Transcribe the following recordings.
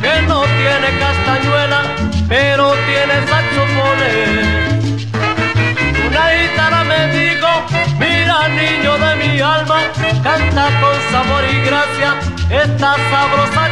que no tiene castañuela, pero tiene saxofones. Una guitarra me dijo, mira niño de mi alma, canta con sabor y gracia esta sabrosa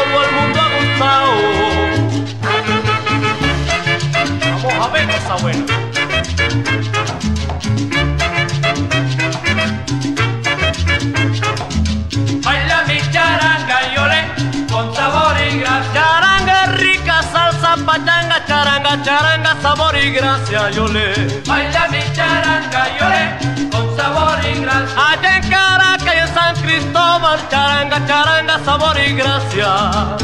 todo el mundo ha gustado. Vamos a ver esa buena. Baila mi charanga y olé con sabor y gracia. Charanga rica, salsa, pachanga, charanga, charanga, sabor y gracia, yo le. Baila mi charanga y charanga, charanga, sabor y gracia.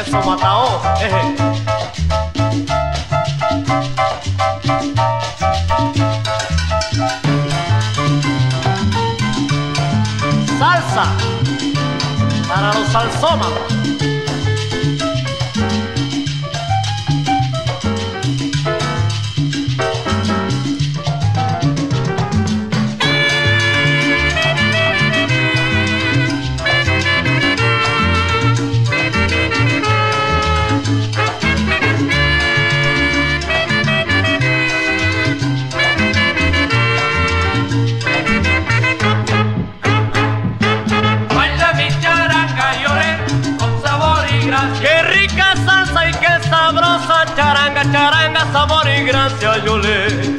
Eso matao, eje. Salsa para los salsómanos. Qué rica salsa y qué sabrosa charanga, charanga, sabor y gracia, yo le.